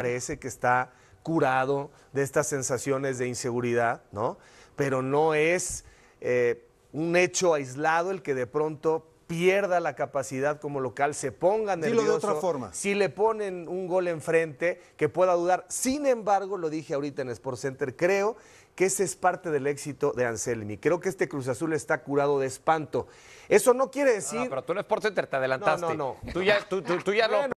parece que está curado de estas sensaciones de inseguridad, ¿no? Pero no es eh, un hecho aislado el que de pronto pierda la capacidad como local, se ponga Dilo de otra forma. Si le ponen un gol enfrente, que pueda dudar. Sin embargo, lo dije ahorita en Sport Center, creo que ese es parte del éxito de Anselmi. Creo que este Cruz Azul está curado de espanto. Eso no quiere decir... No, pero tú en Sport Center te adelantaste. No, no, no. Tú ya, tú, tú- tú ya lo